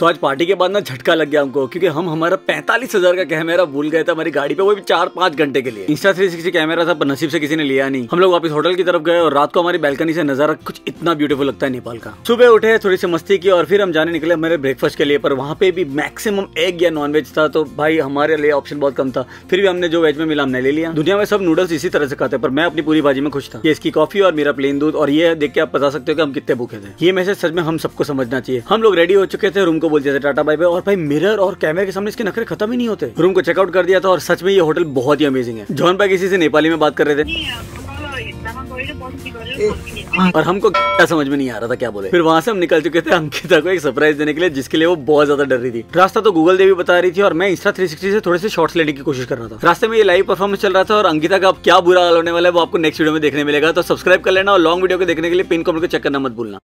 तो आज पार्टी के बाद ना झटका लग गया हमको, क्योंकि हम हमारा पैंतालीस हज़ार का कैमरा भूल गए थे हमारी गाड़ी पे, वो भी चार पाँच घंटे के लिए। इंस्टा थ्री सिक्सटी कैमरा था, पर नसीब से किसी ने लिया नहीं। हम लोग वापस होटल की तरफ़ गए और रात को हमारी बैल्कनी से नज़ारा कुछ इतना ब्यूटीफुल लगता है नेपाल का। सुबह उठे, थोड़ी सी मस्ती की और फिर हम जाने निकले मेरे ब्रेकफास्ट के लिए, पर वहाँ पे भी मैक्सिमम एग या नॉन था तो भाई हमारे लिए ऑप्शन बहुत कम था। फिर भी हमने जो वेज में मिला, हमने ले लिया। दुनिया में सब नूडल्स इसी तरह से खाते पर मैं अपनी पूरी भाजी में खुश था। इसकी कॉफ़ी और मेरा प्लेन दूध, और ये देख के आप बता सकते हो कि हम कितने भूखे थे। ये मैसेज सच में हम सबको समझना चाहिए। हम लोग रेडी हो चुके थे रूम को बोलते थे टाटा बाय बाय। और भाई मिरर और कैमरे के सामने इसके नखरे खत्म ही नहीं होते। रूम को चेकआउट कर दिया था और सच में ये होटल बहुत ही अमेजिंग है। जॉन भाई किसी से नेपाली में बात कर रहे थे। और हमको क्या समझ में नहीं आ रहा था क्या बोले। फिर वहाँ से हम निकल चुके थे अंकिता को एक सरप्राइज़ देने के लिए जिसके लिए वो बहुत ज़्यादा डर रही थी। रास्ता तो गूगल देवी बता रही थी और मैं इंस्टा 360 से थोड़े से शॉर्ट्स लेने की कोशिश कर रहा था। रास्ते में ये लाइव परफॉर्मेंस चल रहा था और अंकिता का अब क्या बुरा हाल होने वाला है वो आपको नेक्स्ट वीडियो में देखने मिलेगा। तो सब्सक्राइब कर लेना और लॉन्ग वीडियो को देखने के लिए पिन कमेंट को चेक करना मत भूलना।